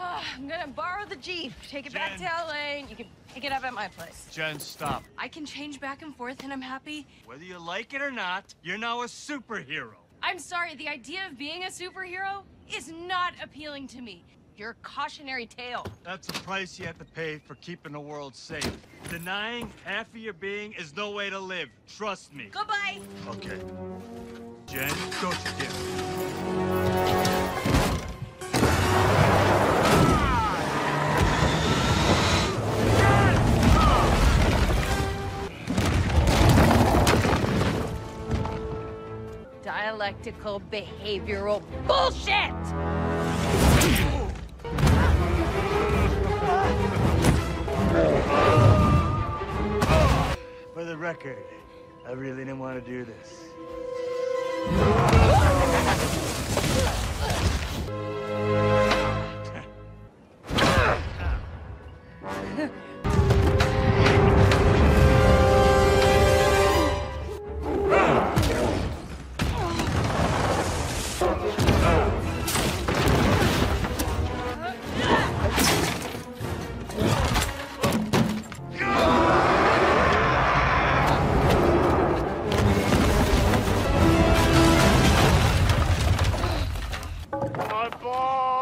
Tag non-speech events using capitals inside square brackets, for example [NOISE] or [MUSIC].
Ah, I'm gonna borrow the Jeep, take it back to Jen. LA, and you can pick it up at my place. Jen, stop. I can change back and forth, and I'm happy. Whether you like it or not, you're now a superhero. I'm sorry, the idea of being a superhero is not appealing to me. You're a cautionary tale. That's a price you have to pay for keeping the world safe. Denying half of your being is no way to live. Trust me. Goodbye. Okay. Jen, go to Jim. dialectical behavioral bullshit! For the record, I really didn't want to do this. [LAUGHS] ball.